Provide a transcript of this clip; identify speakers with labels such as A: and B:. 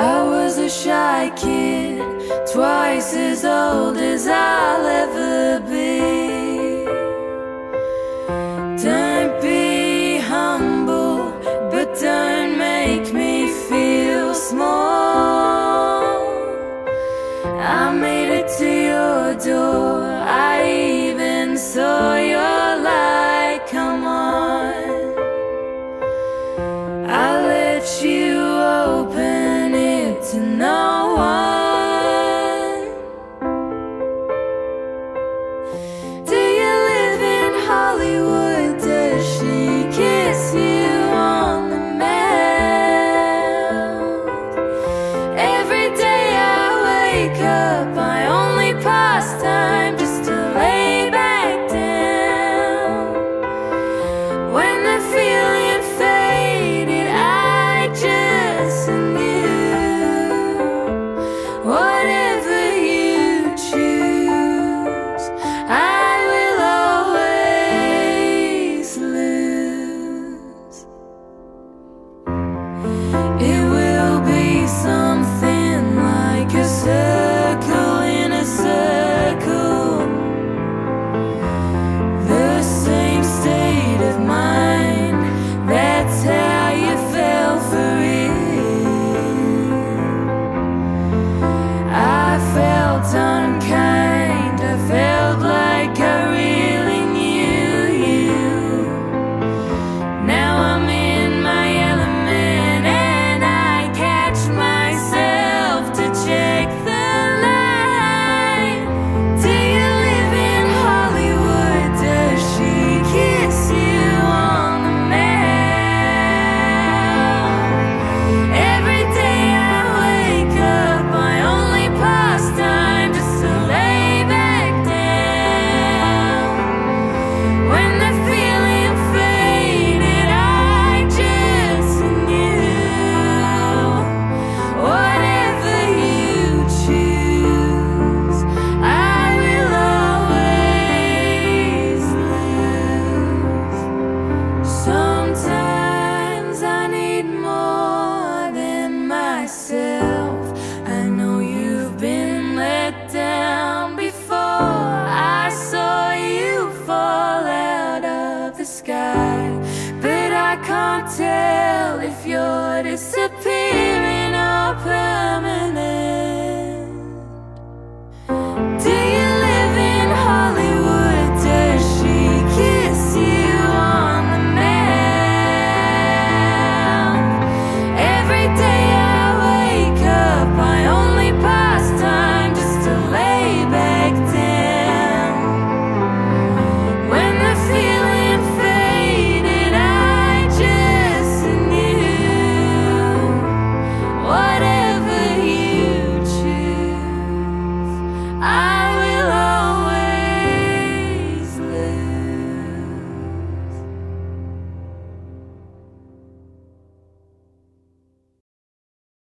A: I was a shy kid, twice as old as I'll ever. up sky.